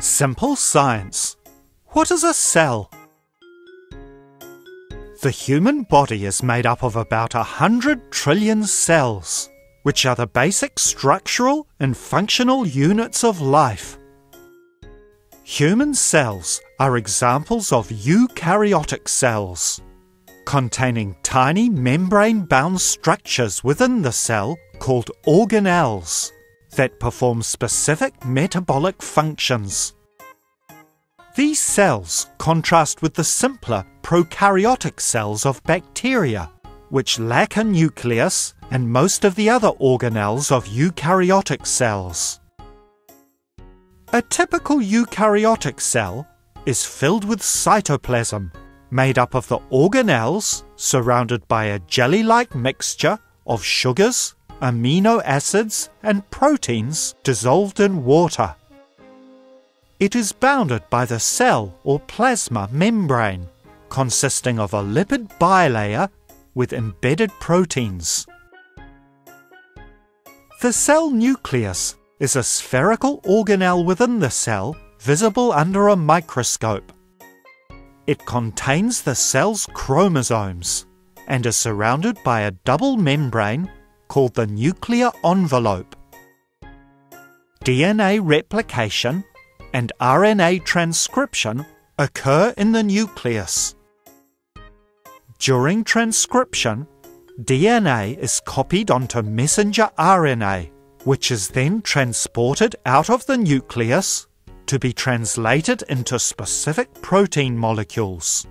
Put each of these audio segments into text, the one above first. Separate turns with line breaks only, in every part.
Simple Science What is a cell? The human body is made up of about a hundred trillion cells, which are the basic structural and functional units of life. Human cells are examples of eukaryotic cells, containing tiny membrane bound structures within the cell called organelles that perform specific metabolic functions. These cells contrast with the simpler prokaryotic cells of bacteria, which lack a nucleus and most of the other organelles of eukaryotic cells. A typical eukaryotic cell is filled with cytoplasm, made up of the organelles surrounded by a jelly like mixture of sugars, amino acids, and proteins dissolved in water. It is bounded by the cell or plasma membrane, consisting of a lipid bilayer with embedded proteins. The cell nucleus is a spherical organelle within the cell visible under a microscope. It contains the cell's chromosomes and is surrounded by a double membrane called the nuclear envelope. DNA replication and RNA transcription occur in the nucleus. During transcription, DNA is copied onto messenger RNA, which is then transported out of the nucleus to be translated into specific protein molecules.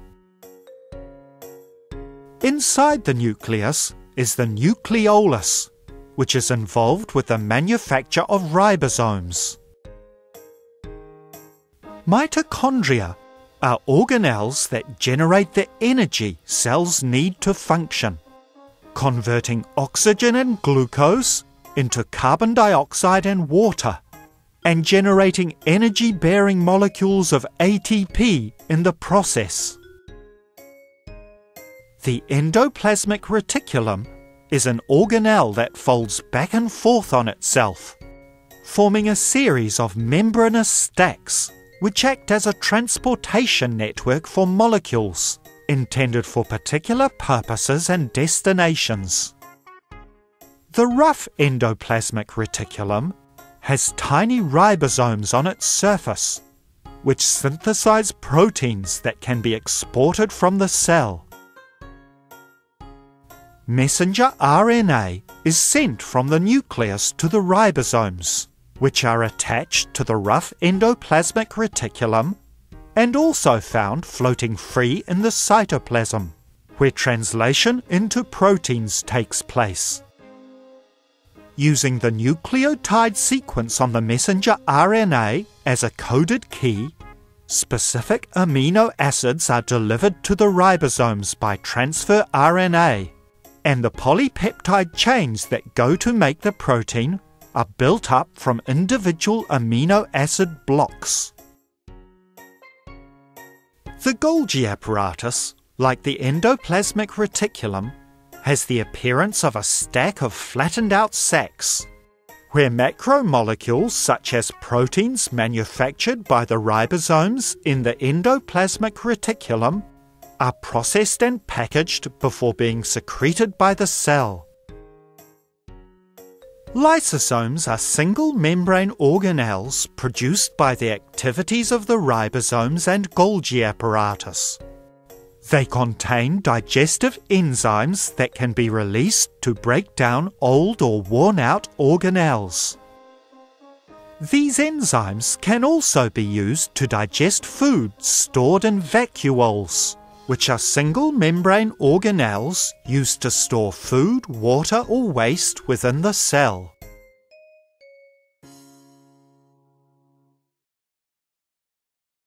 Inside the nucleus is the nucleolus, which is involved with the manufacture of ribosomes. Mitochondria are organelles that generate the energy cells need to function, converting oxygen and glucose into carbon dioxide and water, and generating energy bearing molecules of ATP in the process. The endoplasmic reticulum is an organelle that folds back and forth on itself, forming a series of membranous stacks which act as a transportation network for molecules intended for particular purposes and destinations. The rough endoplasmic reticulum has tiny ribosomes on its surface, which synthesize proteins that can be exported from the cell. Messenger RNA is sent from the nucleus to the ribosomes, which are attached to the rough endoplasmic reticulum and also found floating free in the cytoplasm, where translation into proteins takes place. Using the nucleotide sequence on the messenger RNA as a coded key, specific amino acids are delivered to the ribosomes by transfer RNA and the polypeptide chains that go to make the protein are built up from individual amino acid blocks. The Golgi apparatus, like the endoplasmic reticulum, has the appearance of a stack of flattened out sacs, where macromolecules such as proteins manufactured by the ribosomes in the endoplasmic reticulum are processed and packaged before being secreted by the cell. Lysosomes are single membrane organelles produced by the activities of the ribosomes and Golgi apparatus. They contain digestive enzymes that can be released to break down old or worn out organelles. These enzymes can also be used to digest food stored in vacuoles which are single membrane organelles used to store food, water, or waste within the cell.